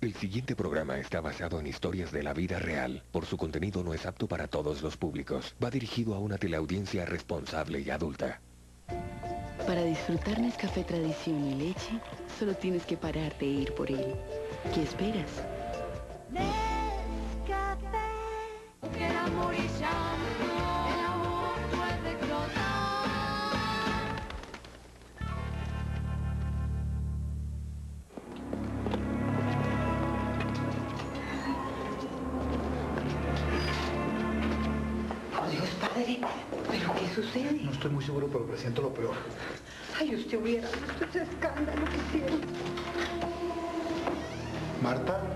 El siguiente programa está basado en historias de la vida real. Por su contenido no es apto para todos los públicos. Va dirigido a una teleaudiencia responsable y adulta. Para disfrutar Nescafé Tradición y leche, solo tienes que pararte e ir por él. ¿Qué esperas? Seguro, pero presiento lo peor. Ay, usted hubiera visto ese escándalo que hicieron. Marta.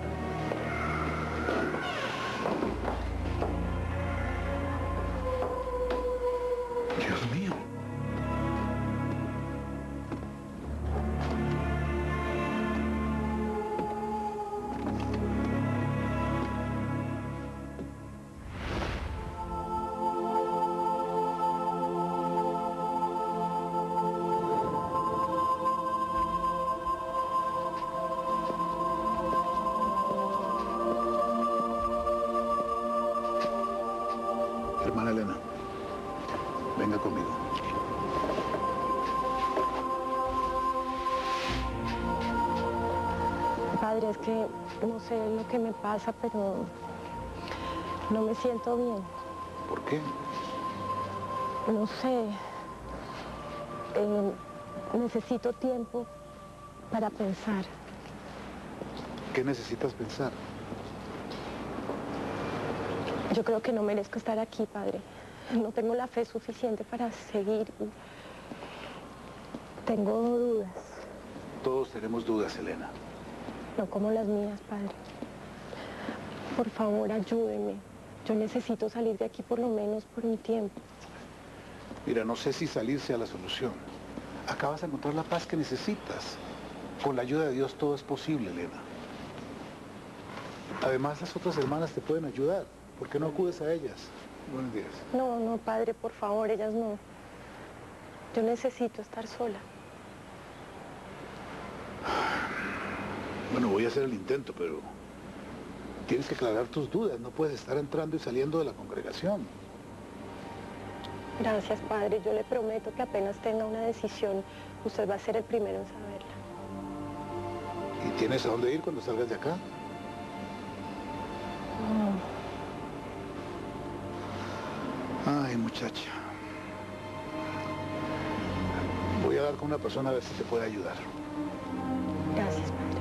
Hermana Elena, venga conmigo. Padre, es que no sé lo que me pasa, pero no me siento bien. ¿Por qué? No sé. Eh, necesito tiempo para pensar. ¿Qué necesitas pensar? Yo creo que no merezco estar aquí, Padre. No tengo la fe suficiente para seguir. Tengo dudas, Todos tenemos dudas, Elena. no como las mías, Padre. Por favor, ayúdeme. Yo necesito salir de aquí por lo menos por un tiempo. Mira, no sé si salir sea la solución. Acabas de encontrar la paz que necesitas. Con la ayuda de Dios todo es posible, Elena. Además, las otras hermanas te pueden ayudar. ¿Por qué no acudes a ellas? Buenos días. No, no, Padre, por favor, ellas no. Yo necesito estar sola. Bueno, voy a hacer el intento, pero tienes que aclarar tus dudas. No puedes estar entrando y saliendo de la congregación. Gracias, Padre. Yo le prometo que apenas tenga una decisión, usted va a ser el primero en saberla. ¿Y tienes a dónde ir cuando salgas de acá? Ay, muchacha. Voy a hablar con una persona a ver si te puede ayudar. Gracias, Padre.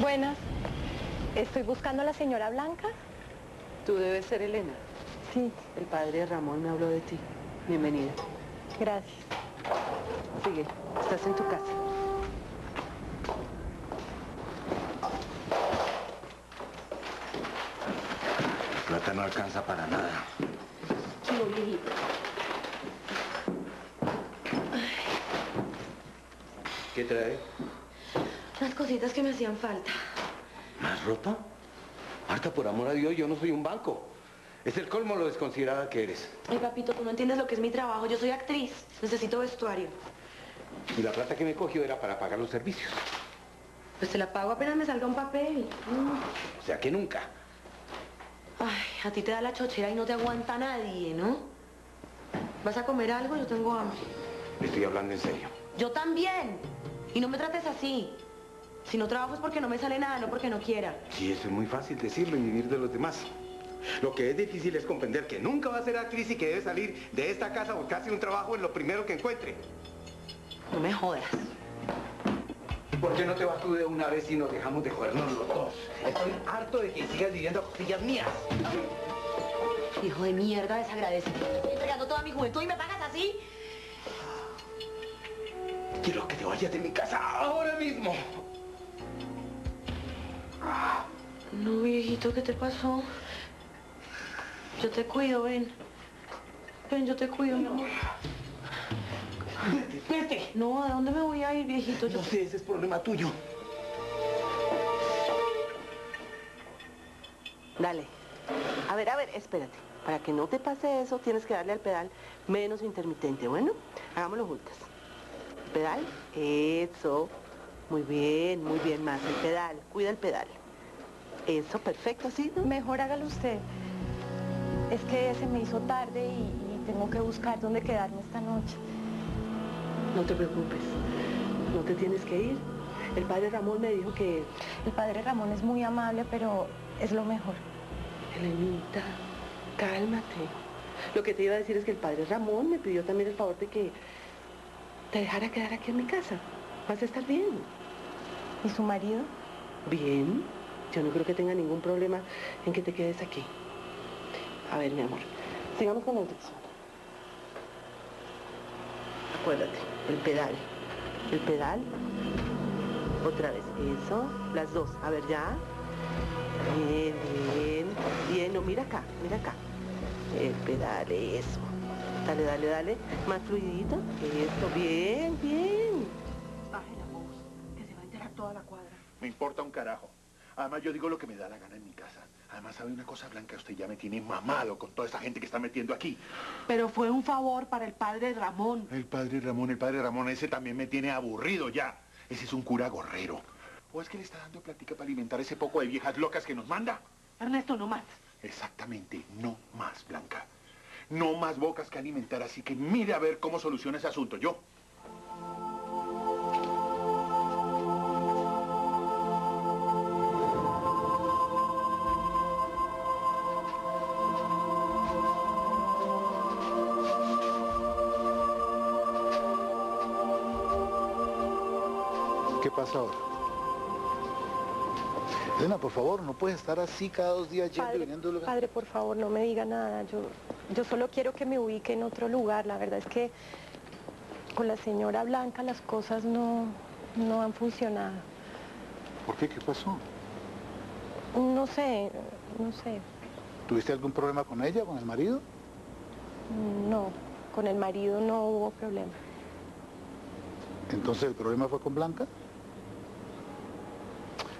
Buenas. Estoy buscando a la señora Blanca. Tú debes ser Elena. Sí, El padre Ramón me habló de ti. Bienvenida. gracias. Sigue, estás en tu casa. plata no alcanza para nada. Chivo viejito. ¿Qué trae? Las cositas que me hacían falta. ¿Más ropa? Marta, por amor a Dios, yo no soy un banco. Es el colmo lo desconsiderada que eres. Ay, papito, tú no entiendes lo que es mi trabajo. Yo soy actriz. Necesito vestuario. Y la plata que me cogió era para pagar los servicios. Pues te la pago apenas me salga un papel. Mm. O sea que nunca. Ay, a ti te da la chochera y no te aguanta nadie, ¿no? ¿Vas a comer algo? Yo tengo hambre. Le estoy hablando en serio. Yo también. Y no me trates así. Si no trabajo es porque no me sale nada, no porque no quiera. Sí, eso es muy fácil decirlo y vivir de los demás. Lo que es difícil es comprender que nunca va a ser actriz y que debe salir de esta casa a buscarse un trabajo en lo primero que encuentre. No me jodas. ¿Por qué no te vas tú de una vez y nos dejamos de jodernos los dos? Estoy harto de que sigas viviendo a costillas mías. Hijo de mierda, desagradecido. Te estoy entregando toda mi juventud y me pagas así. Quiero que te vayas de mi casa ahora mismo. No, viejito, ¿qué te pasó? Yo te cuido, ven. Ven, yo te cuido, mi. Vete, vete. No, ¿a dónde me voy a ir, viejito? Yo... No sé, ese es problema tuyo. Dale. A ver, a ver, espérate. Para que no te pase eso, tienes que darle al pedal menos intermitente. Bueno, hagámoslo juntas. Pedal, eso. Muy bien, muy bien, más. El pedal, cuida el pedal. Eso, perfecto, ¿sí? No? Mejor hágalo usted. Es que se me hizo tarde y, y tengo que buscar dónde quedarme esta noche. No te preocupes. No te tienes que ir. El padre Ramón me dijo que... El padre Ramón es muy amable, pero es lo mejor. Elenita, cálmate. Lo que te iba a decir es que el padre Ramón me pidió también el favor de que te dejara quedar aquí en mi casa. Vas a estar bien. ¿Y su marido? Bien. Yo no creo que tenga ningún problema en que te quedes aquí. A ver, mi amor. Sigamos con la instrucción. Acuérdate, el pedal. El pedal. Otra vez. Eso. Las dos. A ver, ya. Bien, bien. Bien. No, mira acá, mira acá. El pedal, eso. Dale, dale, dale. Más fluidito. Eso, bien, bien. Baje la voz, que se va a enterar toda la cuadra. Me importa un carajo. Además, yo digo lo que me da la gana en mi casa. Además, sabe una cosa, Blanca, usted ya me tiene mamado con toda esa gente que está metiendo aquí. Pero fue un favor para el padre Ramón. El padre Ramón, el padre Ramón, ese también me tiene aburrido ya. Ese es un cura gorrero. ¿O es que le está dando plática para alimentar ese poco de viejas locas que nos manda? Ernesto, no más. Exactamente, no más, Blanca. No más bocas que alimentar, así que mire a ver cómo soluciona ese asunto. Yo. Elena, por favor, no puedes estar así cada dos días yendo y Padre, viniendo de lugar. padre, por favor, no me diga nada. Yo, yo solo quiero que me ubique en otro lugar. La verdad es que con la señora Blanca las cosas no, no han funcionado. ¿Por qué? ¿Qué pasó? No sé, no sé. ¿Tuviste algún problema con ella, con el marido? No, con el marido no hubo problema. Entonces el problema fue con Blanca.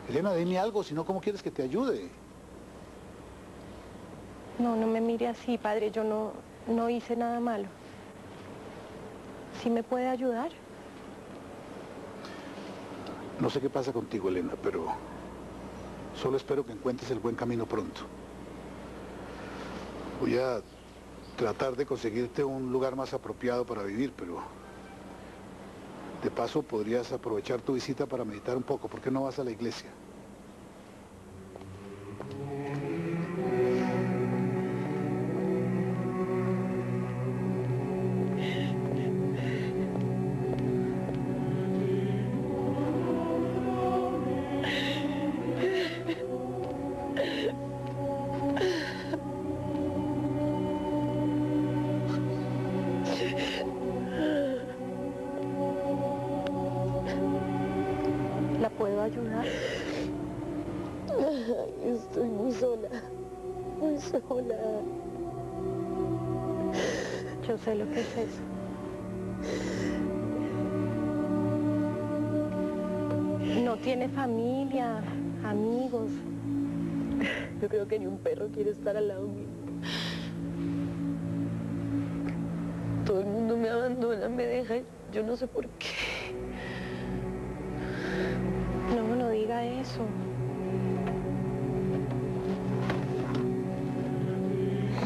Elena, dime algo, si no, ¿cómo quieres que te ayude? No, no me mire así, padre. Yo no, no hice nada malo. ¿Sí me puede ayudar? No sé qué pasa contigo, Elena, pero solo espero que encuentres el buen camino pronto. Voy a tratar de conseguirte un lugar más apropiado para vivir, pero de paso podrías aprovechar tu visita para meditar un poco. ¿Por qué no vas a la iglesia? Quiere estar al lado mío. Todo el mundo me abandona, me deja, yo no sé por qué. No, no diga eso.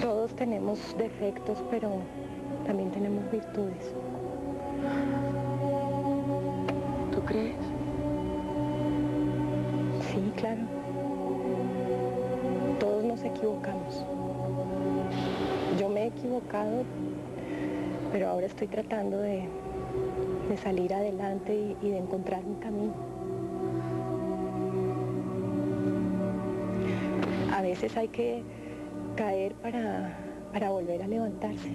Todos tenemos defectos, pero también tenemos virtudes. ¿Tú crees? Pero ahora estoy tratando de, de salir adelante y, de encontrar mi camino. A veces hay que caer para, para volver a levantarse.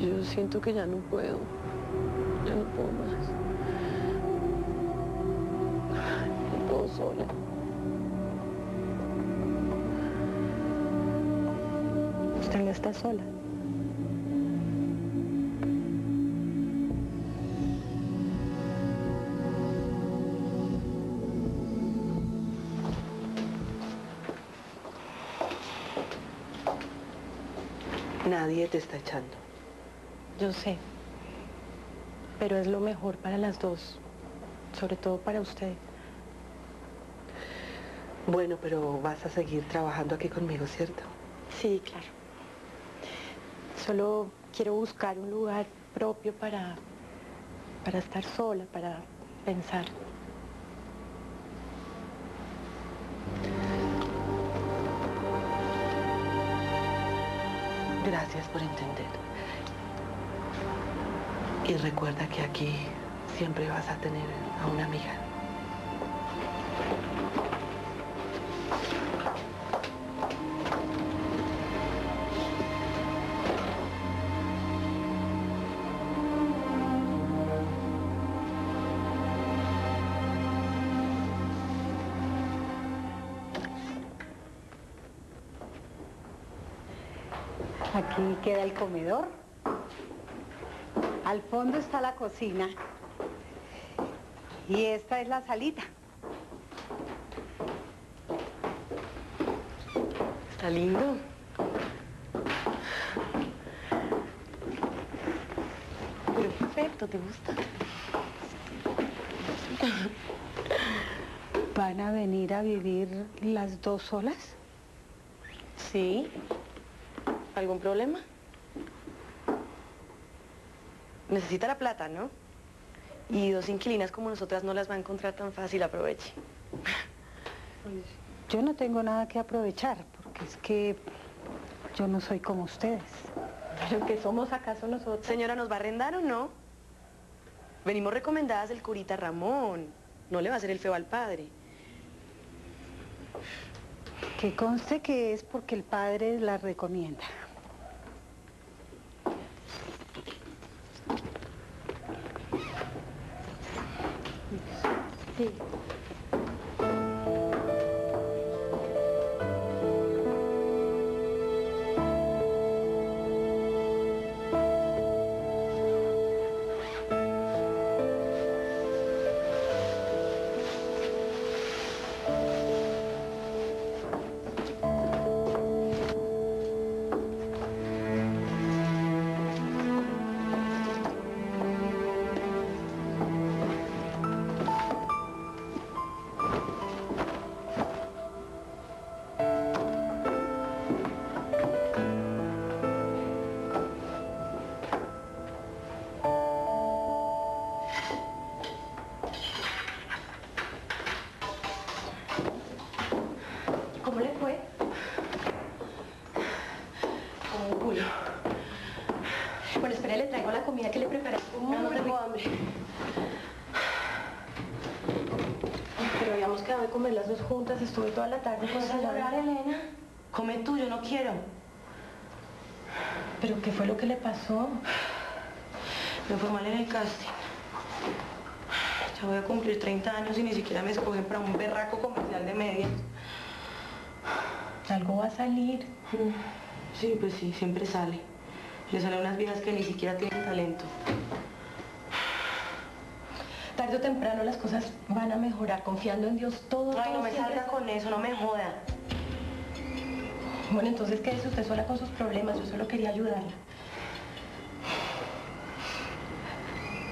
Yo siento que ya no puedo. Ya no puedo más. No puedo sola. está sola. Nadie te está echando. Yo sé. Pero es lo mejor para las dos. Sobre todo para usted. Bueno, pero vas a seguir trabajando aquí conmigo, ¿cierto? Sí, claro. Solo quiero buscar un lugar propio para, para estar sola, para pensar. Gracias por entender. Y recuerda que aquí siempre vas a tener a una amiga. Comedor. Al fondo está la cocina. Y esta es la salita. Está lindo. Perfecto, ¿te gusta? ¿Van a venir a vivir las dos solas? Sí. ¿Algún problema? Necesita la plata, ¿no? Y dos inquilinas como nosotras no las va a encontrar tan fácil, aproveche. Yo no tengo nada que aprovechar, porque es que yo no soy como ustedes. ¿Pero que somos acaso nosotros? Señora, ¿nos va a arrendar o no? Venimos recomendadas del curita Ramón. No le va a hacer el feo al padre. Que conste que es porque el padre la recomienda. Sí. Juntas. Estuve toda la tarde con llorar, Elena. Come tú, yo no quiero. ¿Pero qué fue lo que le pasó? Me fue mal en el casting. Ya voy a cumplir 30 años y ni siquiera me escogen para un berraco comercial de medias. Algo va a salir. Sí, pues sí, siempre sale. Le salen unas viejas que ni siquiera tienen talento. Tarde o temprano las cosas van a mejorar, confiando en Dios todo. Ay, no me salga con eso, no me joda. Bueno, entonces quédese usted sola con sus problemas, yo solo quería ayudarla.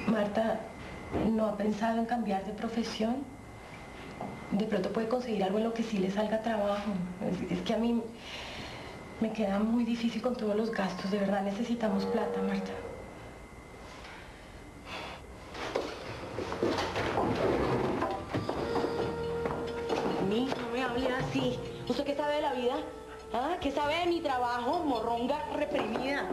Marta, ¿no ha pensado en cambiar de profesión? De pronto puede conseguir algo en lo que sí le salga trabajo. Es, es que a mí me queda muy difícil con todos los gastos. De verdad necesitamos plata, Marta. De la vida? ¿Ah? ¿Qué sabe de mi trabajo? Morronga reprimida.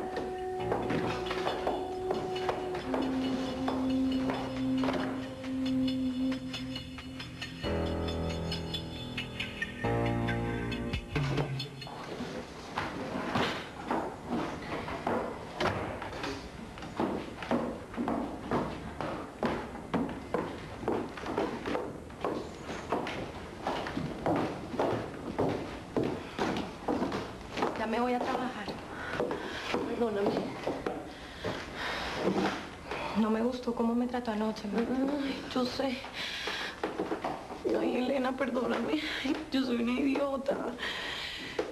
Gustó cómo me trató anoche. Ay, yo sé. Ay, Elena, perdóname. Yo soy una idiota.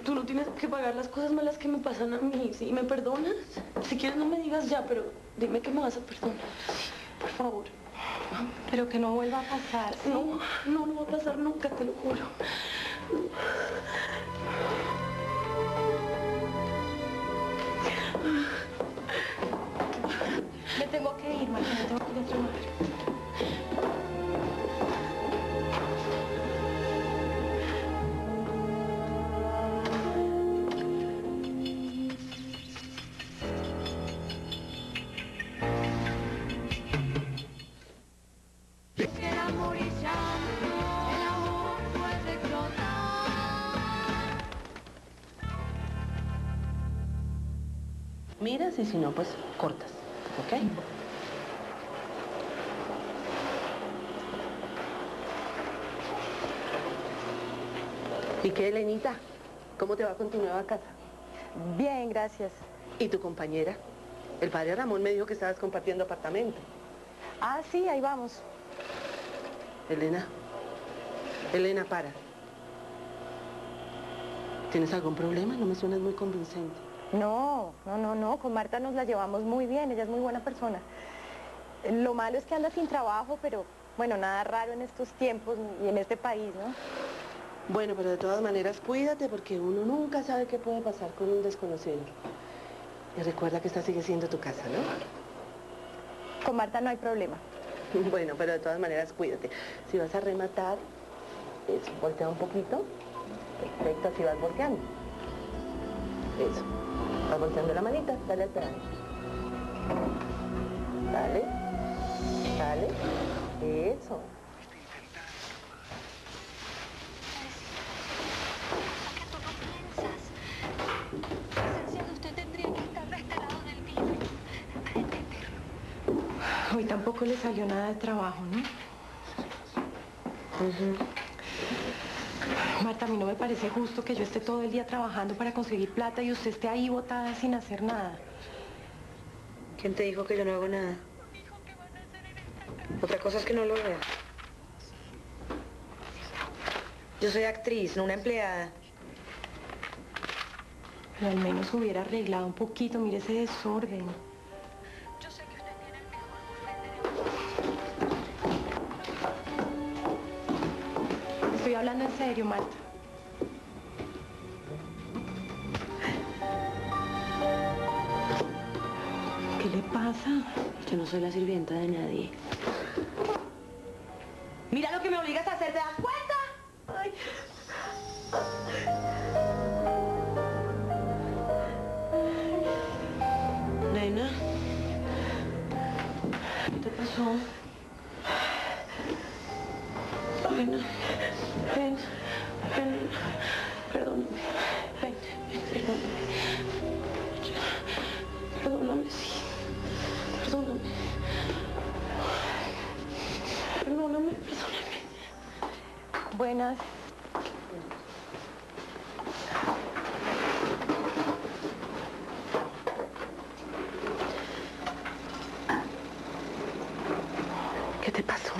tú no tienes que pagar las cosas malas que me pasan a mí, ¿sí? ¿Me perdonas? Si quieres no me digas ya, pero dime que me vas a perdonar. Por favor. Pero que no vuelva a pasar, ¿sí? No, no, no va a pasar nunca, te lo juro. Tengo que ir, me tengo que ir a trabajar. Miras y si no, pues qué, Elenita? ¿Cómo te va con tu nueva casa? Bien, gracias. ¿Y tu compañera? El padre Ramón me dijo que estabas compartiendo apartamento. Ah, sí, ahí vamos. Elena. Elena, para. ¿Tienes algún problema? No me suenas muy convincente. No, no, no, no, con Marta nos la llevamos muy bien, ella es muy buena persona. Lo malo es que anda sin trabajo, pero bueno, nada raro en estos tiempos y en este país, ¿no? Bueno, pero de todas maneras cuídate porque uno nunca sabe qué puede pasar con un desconocido. Y recuerda que esta sigue siendo tu casa, ¿no? Con Marta no hay problema. Bueno, pero de todas maneras cuídate. Si vas a rematar, eso, voltea un poquito. Perfecto, así vas volteando. Eso. Vas volteando la manita, dale al pedal. Dale. Dale. Eso. que tú no piensas. Licenciado, usted tendría que estar de este lado del vidrio para entenderlo. Hoy tampoco le salió nada de trabajo, ¿no? Marta, a mí no me parece justo que yo esté todo el día trabajando para conseguir plata y usted esté ahí botada sin hacer nada. ¿Quién te dijo que yo no hago nada? Otra cosa es que no lo vea. Yo soy actriz, no una empleada. Pero al menos hubiera arreglado un poquito, mire ese desorden. Hablando en serio, Marta. ¿Qué le pasa? Yo no soy la sirvienta de nadie. Mira lo que me obligas a hacer, ¿te das cuenta? Ay. Nena, ¿Qué te pasó? nena. Ven, ven, perdóname. Ven, ven, perdóname. Perdóname, sí. Perdóname. Perdóname, perdóname. Buenas. ¿Qué te pasó?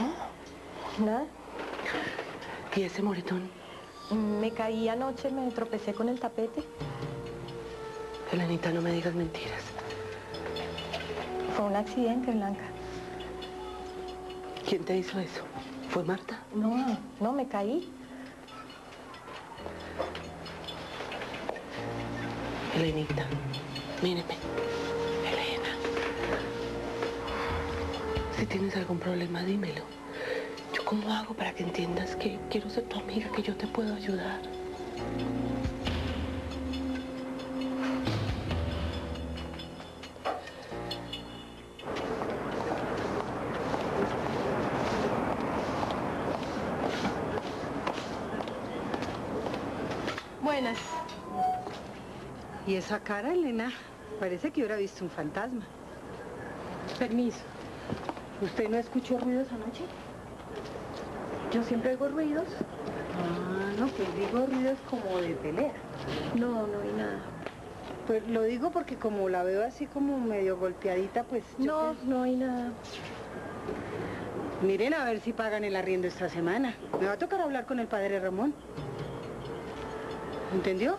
Nada. ¿Y ese moretón? Me caí anoche, me tropecé con el tapete. Elenita, no me digas mentiras. Fue un accidente, Blanca. ¿Quién te hizo eso? ¿Fue Marta? No, no, me caí. Elenita, míreme. Elena. Si tienes algún problema, dímelo. ¿Yo cómo hago para que entiendas que quiero ser tu amiga, que yo te puedo ayudar? Buenas. ¿Y esa cara, Elena? Parece que hubiera visto un fantasma. Permiso. ¿Usted no escuchó ruidos anoche? Yo siempre oigo ruidos. Ah, no, pues digo ruidos como de pelea. No, no vi nada. Pues lo digo porque como la veo así como medio golpeadita, pues... yo No, no hay nada. Miren a ver si pagan el arriendo esta semana. Me va a tocar hablar con el padre Ramón. ¿Entendió?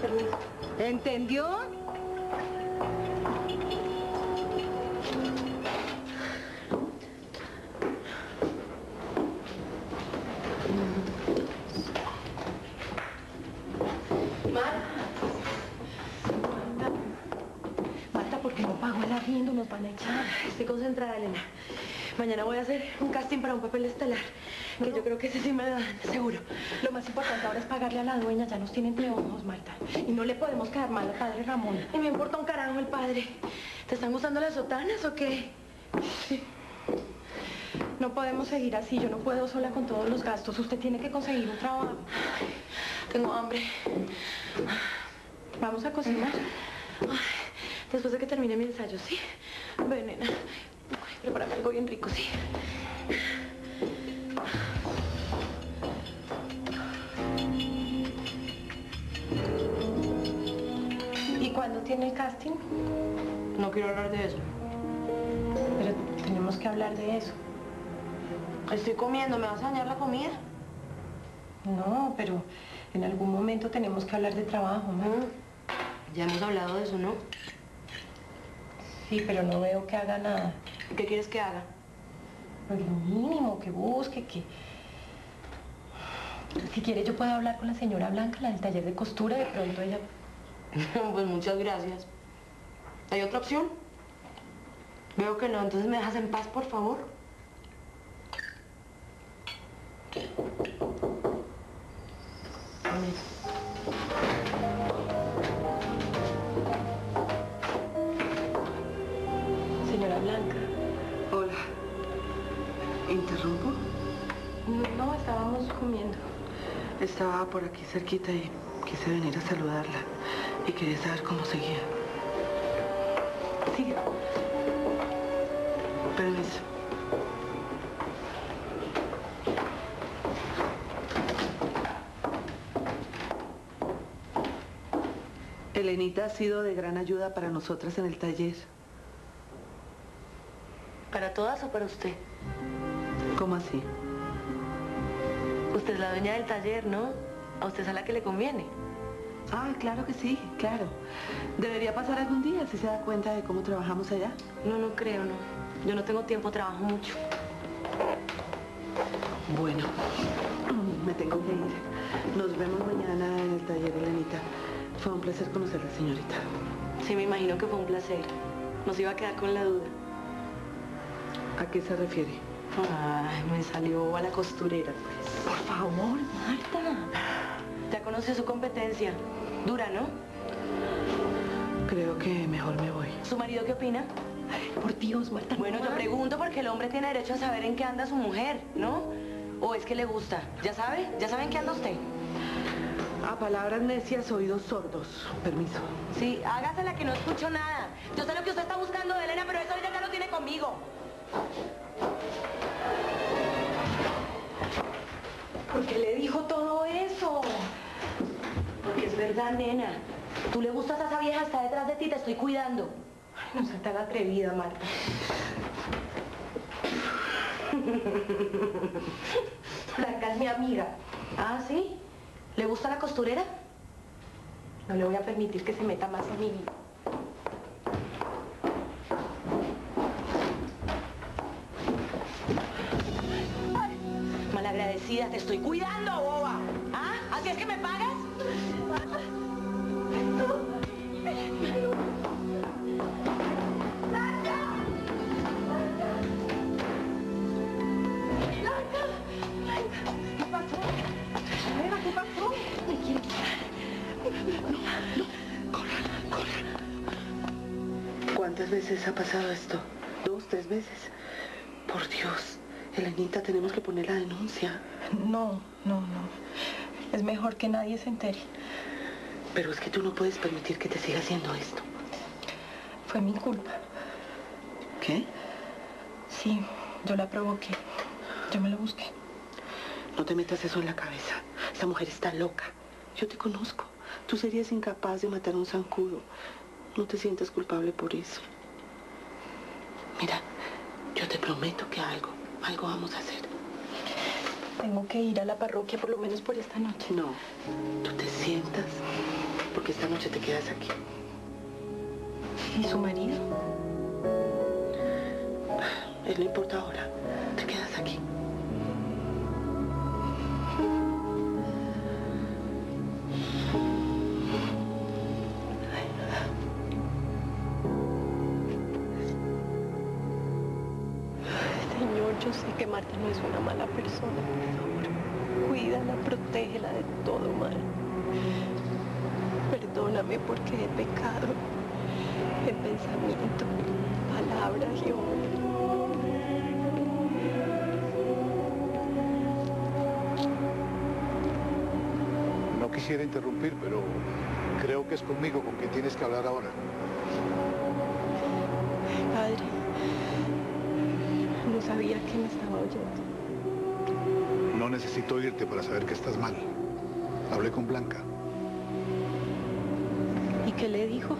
Permiso. ¿Entendió? Marta, ¿por qué no pago el arriendo? Nos van a echar. Estoy concentrada, Elena. Mañana voy a hacer un casting para un papel estelar, que yo creo que ese sí me dan, seguro. Lo más importante ahora es pagarle a la dueña, ya nos tiene entre ojos, Marta. Y no le podemos quedar mal al padre Ramón. Y me importa un carajo el padre. ¿Te están gustando las sotanas o qué? No podemos seguir así, yo no puedo sola con todos los gastos. Usted tiene que conseguir un trabajo. Tengo hambre. Vamos a cocinar. Ay, después de que termine mi ensayo, ¿sí? Ven, nena. Ay, prepárame algo bien rico, ¿sí? ¿Y cuándo tiene el casting? No quiero hablar de eso. Pero tenemos que hablar de eso. Estoy comiendo, ¿me vas a dañar la comida? No, pero en algún momento tenemos que hablar de trabajo, ¿no? Mm, Ya hemos hablado de eso, ¿no? Sí, pero no veo que haga nada. ¿Qué quieres que haga? Pues lo mínimo, que busque, que... Si quiere yo puedo hablar con la señora Blanca, la del taller de costura, de pronto ella... pues muchas gracias. ¿Hay otra opción? Veo que no, entonces me dejas en paz, por favor. Estaba por aquí cerquita y quise venir a saludarla. Y quería saber cómo seguía. Sigue. Permiso. Elenita ha sido de gran ayuda para nosotras en el taller. ¿Para todas o para usted? ¿Cómo así? Usted es la dueña del taller, ¿no? A usted es a la que le conviene. Ah, claro que sí, claro. Debería pasar algún día si se da cuenta de cómo trabajamos allá. No, no creo, no. Yo no tengo tiempo, trabajo mucho. Bueno, me tengo que ir. Nos vemos mañana en el taller, Elenita. Fue un placer conocerla, señorita. Sí, me imagino que fue un placer. Nos iba a quedar con la duda. ¿A qué se refiere? Ay, me salió a la costurera. Por favor, Marta. Ya conoció su competencia. Dura, ¿no? Creo que mejor me voy. ¿Su marido qué opina? Por Dios, Marta. Bueno, no yo pregunto porque el hombre tiene derecho a saber en qué anda su mujer, ¿no? ¿O es que le gusta? ¿Ya sabe? ¿Ya sabe en qué anda usted? A palabras necias, oídos sordos. Permiso. Sí, hágase la que no escucho nada. Yo sé lo que usted está buscando de Elena, pero eso ella ya lo tiene conmigo. Le dijo todo eso? Porque es verdad, nena. Tú le gustas a esa vieja, está detrás de ti, te estoy cuidando. Ay, no sea tan atrevida, Marta. Blanca es mi amiga. Ah, ¿sí? ¿Le gusta la costurera? No le voy a permitir que se meta más en mi vida. Malagradecida, te estoy cuidando, boba. ¿Ah? ¿Así es que me pagas? ¿Cuántas veces ha pasado esto? ¿Dos, tres veces? Por Dios, Elenita, tenemos que poner la denuncia. No, no, no. Es mejor que nadie se entere. Pero es que tú no puedes permitir que te siga haciendo esto. Fue mi culpa. ¿Qué? Sí, yo la provoqué. Yo me lo busqué. No te metas eso en la cabeza. Esa mujer está loca. Yo te conozco. Tú serías incapaz de matar a un zancudo. No te sientas culpable por eso. Mira, yo te prometo que algo, algo vamos a hacer. Tengo que ir a la parroquia por lo menos por esta noche. No, tú te sientas porque esta noche te quedas aquí. ¿Y su marido? Él no importa ahora. Te quedas aquí. No es una mala persona, por favor. Cuídala, protégela de todo mal. Perdóname porque he pecado en pensamiento, palabras y obra. No quisiera interrumpir, pero creo que es conmigo con quien tienes que hablar ahora. Sabía que me estaba oyendo. No necesito irte para saber que estás mal. Hablé con Blanca. ¿Y qué le dijo?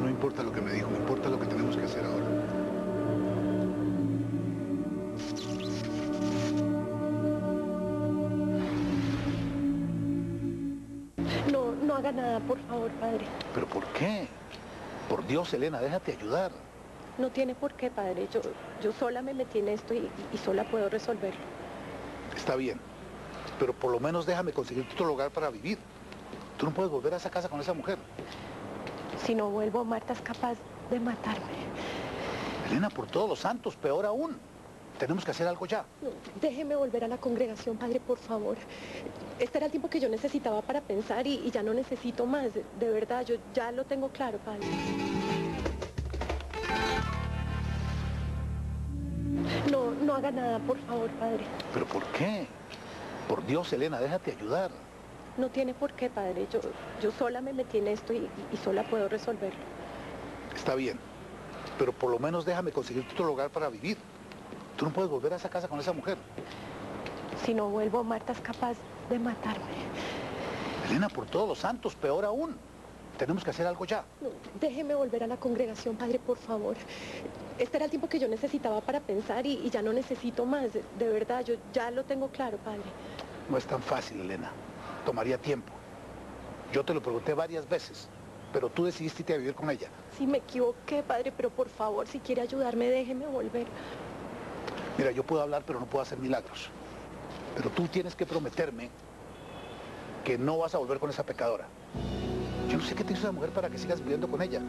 No importa lo que me dijo, importa lo que tenemos que hacer ahora. No, no haga nada, por favor, padre. ¿Pero por qué? Por Dios, Elena, déjate ayudar. No tiene por qué, padre. Yo, yo sola me metí en esto y, y sola puedo resolverlo. Está bien, pero por lo menos déjame conseguir otro lugar para vivir. Tú no puedes volver a esa casa con esa mujer. Si no vuelvo, Marta es capaz de matarme. Elena, por todos los santos, peor aún. Tenemos que hacer algo ya. No, déjeme volver a la congregación, padre, por favor. Este era el tiempo que yo necesitaba para pensar y, y ya no necesito más. De, de verdad, yo ya lo tengo claro, padre. No, haga nada, por favor, padre. ¿Pero por qué? Por Dios, Elena, déjate ayudar. No tiene por qué, padre. Yo, yo sola me metí en esto y, y sola puedo resolverlo. Está bien, pero por lo menos déjame conseguir otro lugar para vivir. Tú no puedes volver a esa casa con esa mujer. Si no vuelvo, Marta es capaz de matarme. Elena, por todos los santos, peor aún. Tenemos que hacer algo ya. No, déjeme volver a la congregación, padre, por favor. Este era el tiempo que yo necesitaba para pensar y, y ya no necesito más. De, de verdad, yo ya lo tengo claro, padre. No es tan fácil, Elena. Tomaría tiempo. Yo te lo pregunté varias veces, pero tú decidiste irte a vivir con ella. Sí, me equivoqué, padre, pero por favor, si quiere ayudarme, déjeme volver. Mira, yo puedo hablar, pero no puedo hacer milagros. Pero tú tienes que prometerme que no vas a volver con esa pecadora. Yo no sé qué te hizo esa mujer para que sigas viviendo con ella.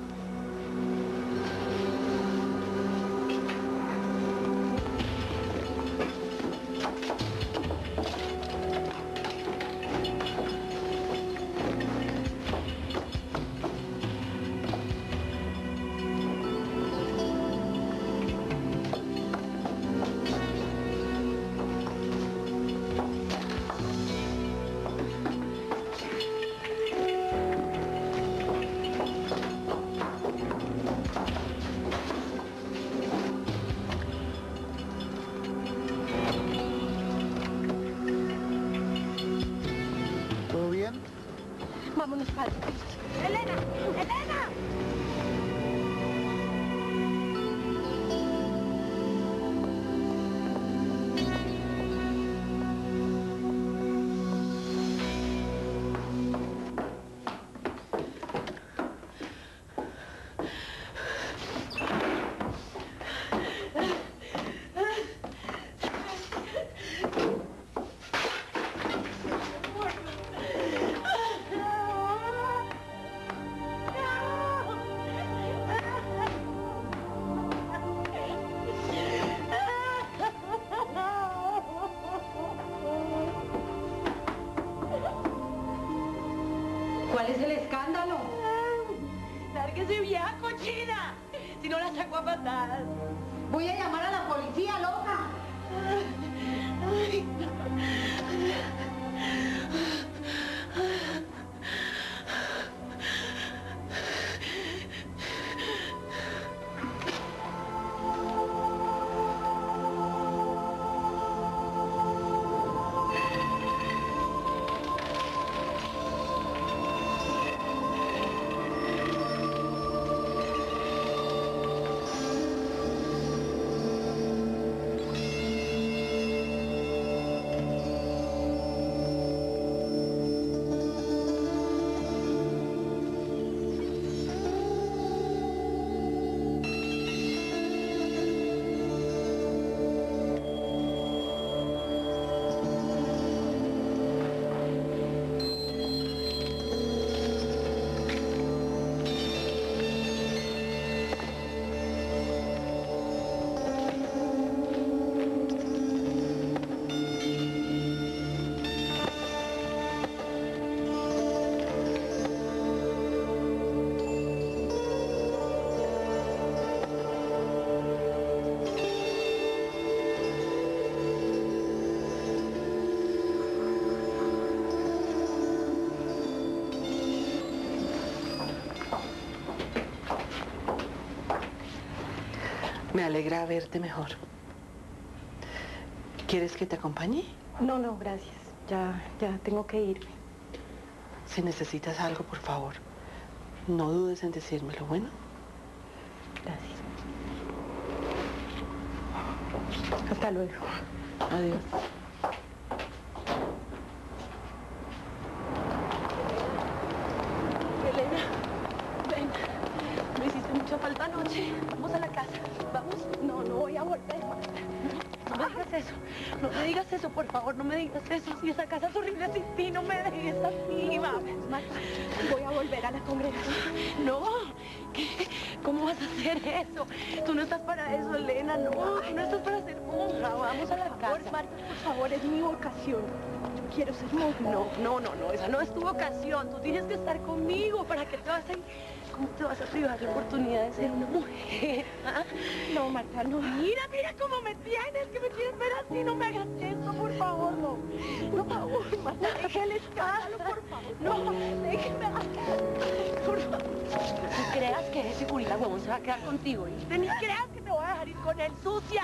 Me alegra verte mejor. ¿Quieres que te acompañe? No, no, gracias. Ya, ya tengo que irme. Si necesitas algo, por favor, no dudes en decírmelo, ¿bueno? Gracias. Hasta luego. Adiós. Si esa casa es horrible sin ti, no me dejes así. Vamos, Marta. Voy a volver a la congregación. No. ¿Qué? ¿Cómo vas a hacer eso? Tú no estás para eso, Elena. No, tú no estás para ser monja. Vamos a la casa. Marta, por favor, es mi vocación. Yo quiero ser monja. No, no, no, no. Esa no es tu vocación. Tú tienes que estar conmigo. ¿Para qué te vas a ir? ¿Cómo te vas a privar la oportunidad de ser una mujer? ¿Ah? No, Marta, no. Mira, mira cómo me tienes, que me quieres ver así. No me hagas eso, por favor, no. Por favor, Marta, deja el escándalo, por favor. No, déjeme Por favor. Ni creas que ese curita huevón se va a quedar contigo, ¿viste? Ni creas que te voy a dejar ir con él, sucia.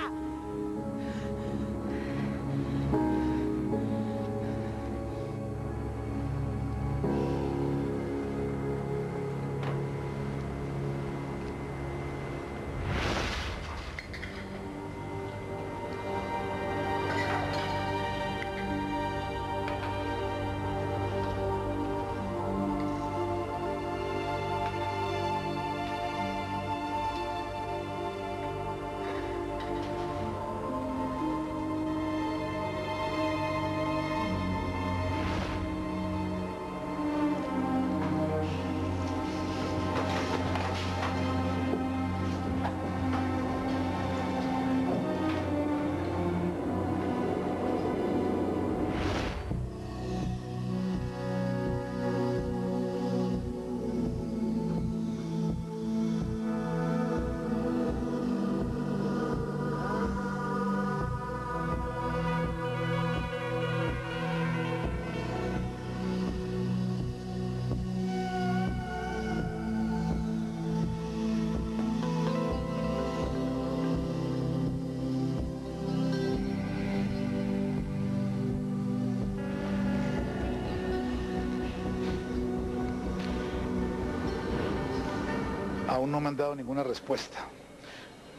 Aún no me han dado ninguna respuesta.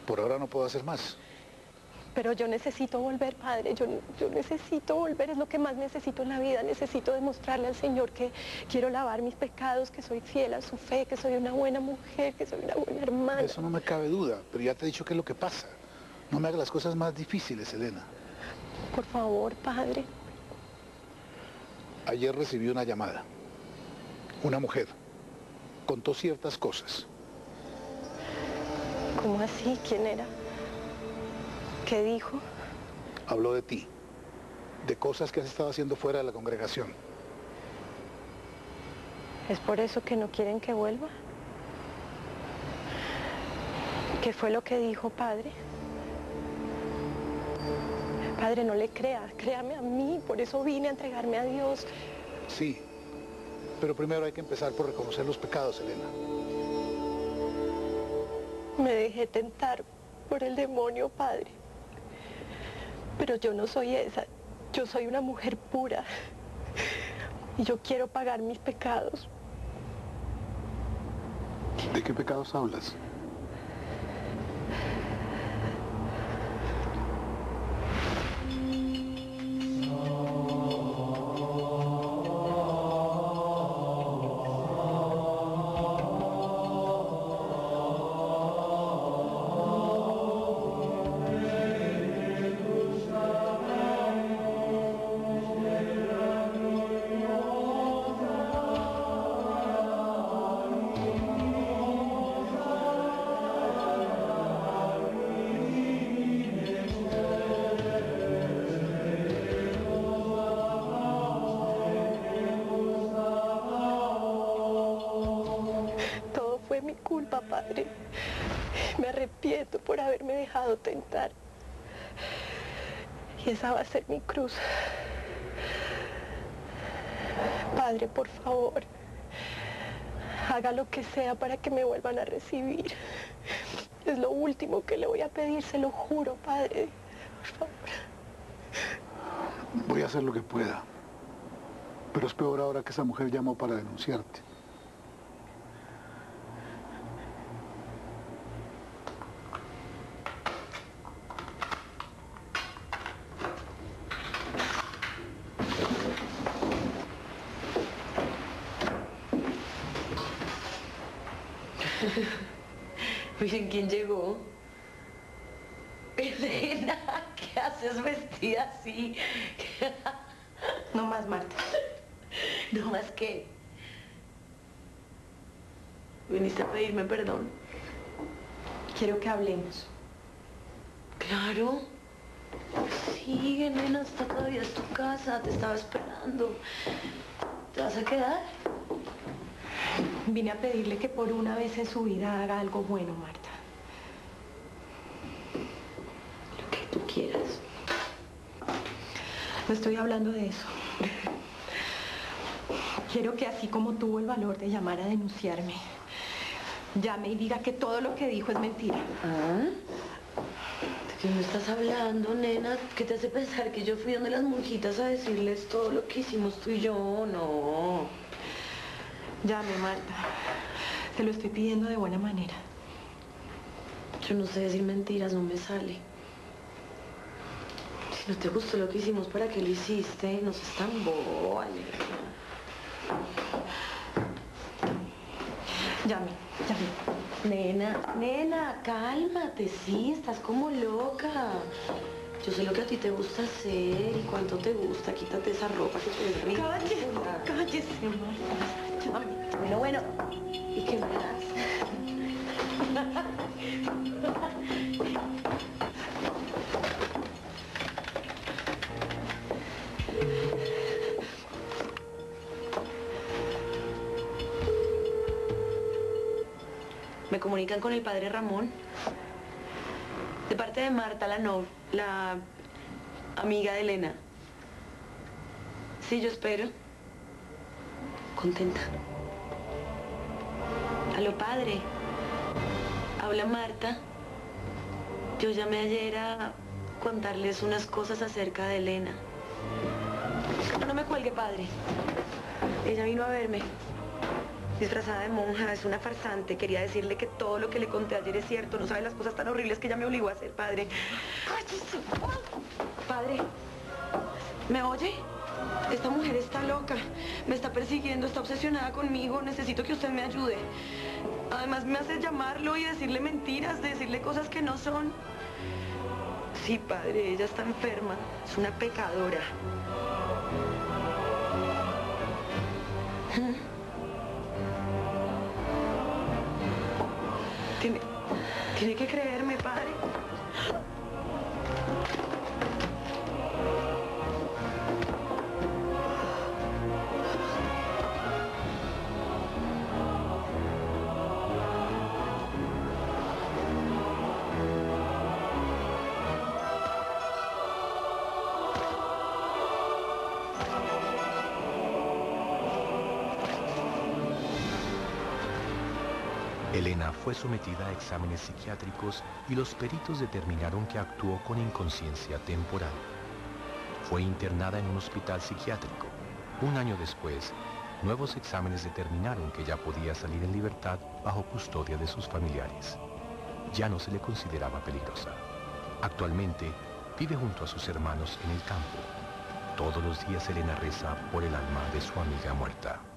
Por ahora no puedo hacer más. Pero yo necesito volver, padre, yo, yo necesito volver, es lo que más necesito en la vida, necesito demostrarle al Señor que quiero lavar mis pecados, que soy fiel a su fe, que soy una buena mujer, que soy una buena hermana. Eso no me cabe duda, pero ya te he dicho qué es lo que pasa. No me hagas las cosas más difíciles, Elena. Por favor, padre. Ayer recibí una llamada. Una mujer. Contó ciertas cosas. ¿Cómo así? ¿Quién era? ¿Qué dijo? Habló de ti. De cosas que has estado haciendo fuera de la congregación. ¿Es por eso que no quieren que vuelva? ¿Qué fue lo que dijo, padre? Padre, no le crea, créame a mí, por eso vine a entregarme a Dios. Sí, pero primero hay que empezar por reconocer los pecados, Elena. Me dejé tentar por el demonio, padre. Pero yo no soy esa. Yo soy una mujer pura. Y yo quiero pagar mis pecados. ¿De qué pecados hablas? Va a ser mi cruz. Padre, por favor, haga lo que sea para que me vuelvan a recibir. Es lo último que le voy a pedir, se lo juro, padre. Por favor. Voy a hacer lo que pueda. Pero es peor ahora que esa mujer llamó para denunciarte. Miren quién llegó. Elena, ¿qué haces vestida así? No más, Marta. No más que. Viniste a pedirme perdón. Quiero que hablemos. Claro. Sigue, nena, está todavía es tu casa, te estaba esperando. ¿Te vas a quedar? Vine a pedirle que por una vez en su vida haga algo bueno, Marta. Lo que tú quieras. No estoy hablando de eso. Quiero que así como tuvo el valor de llamar a denunciarme, llame y diga que todo lo que dijo es mentira. ¿Ah? ¿De qué me estás hablando, nena? ¿Qué te hace pensar que yo fui donde las monjitas a decirles todo lo que hicimos tú y yo? No. Llame, Marta. Te lo estoy pidiendo de buena manera. Yo no sé decir mentiras, no me sale. Si no te gustó lo que hicimos, ¿para qué lo hiciste? No seas tan. Llame, llame. Nena, nena, cálmate, sí, estás como loca. Yo sé lo que a ti te gusta hacer y cuánto te gusta. Quítate esa ropa que te rica. Cállese, cállese. Bueno, bueno. ¿Y qué más? Comunican con el padre Ramón. De parte de Marta, la la amiga de Elena. Sí, yo espero. Contenta. Aló, padre. Habla Marta. Yo llamé ayer a contarles unas cosas acerca de Elena. No me cuelgue, padre. Ella vino a verme. Disfrazada de monja, es una farsante. Quería decirle que todo lo que le conté ayer es cierto. No sabe las cosas tan horribles que ella me obligó a hacer, padre. Padre, ¿me oye? Esta mujer está loca. Me está persiguiendo, está obsesionada conmigo. Necesito que usted me ayude. Además, me hace llamarlo y decirle mentiras, decirle cosas que no son. Sí, padre, ella está enferma. Es una pecadora. Tiene que creerme, padre. Sometida a exámenes psiquiátricos y los peritos determinaron que actuó con inconsciencia temporal. Fue internada en un hospital psiquiátrico. Un año después, nuevos exámenes determinaron que ya podía salir en libertad bajo custodia de sus familiares. Ya no se le consideraba peligrosa. Actualmente vive junto a sus hermanos en el campo. Todos los días Elena reza por el alma de su amiga muerta.